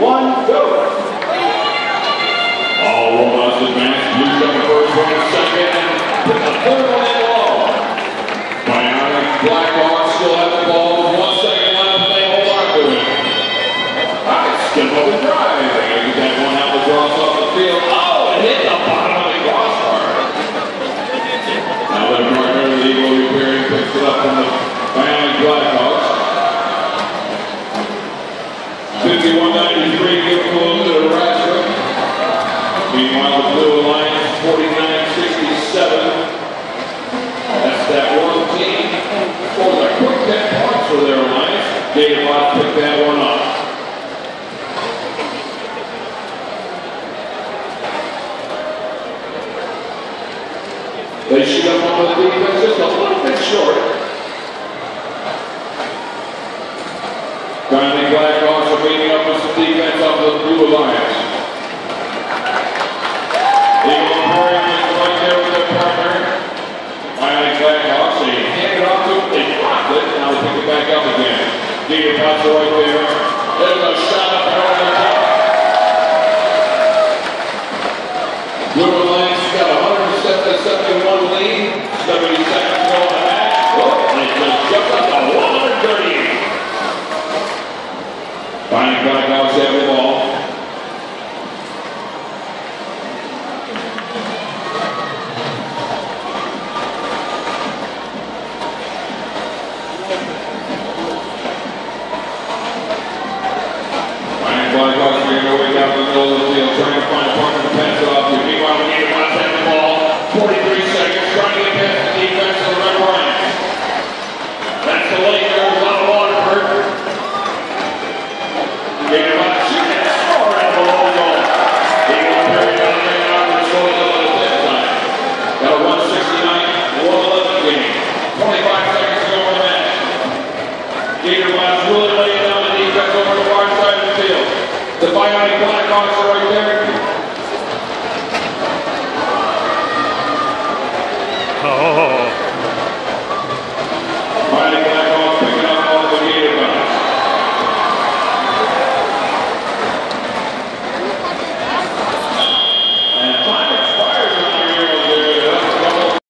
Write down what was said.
one, go. All robots advance. Got the first one, second, put the third one in long. Bionic Blackhawks still have the ball with one second left, and they hold on to it. All right, skip up the drive. They gotta get that one out the cross off the field. Oh, it hit the bottom of the crossbar. Now their partner, the Eagle Imperium, picks it up from the Bionic Blackhawks. 51-93, give them a little bit of rest. Meanwhile, the Blue Alliance, 49-67. That's that one team. Scores a quick 10 points for their alliance. Dave Bot picked that one up. They shoot up on the defense just a little bit short. Finally, Blackhawks are beating up with some defense of the Blue Alliance. Eagle Imperium is right there with their partner. Bionic Blackhawks, they hand it off to them, they dropped it, now they pick it back up again. Dieter Potts are right there. There's a shot up and over the top. Blue Alliance got a 171 lead, 70 seconds to go the. Oh, they just jumped up to 138. Bionic Blackhawks have the ball. Ryan Blackhawks making middle of field, trying to find The Bionic Blackhawks are right there. Oh.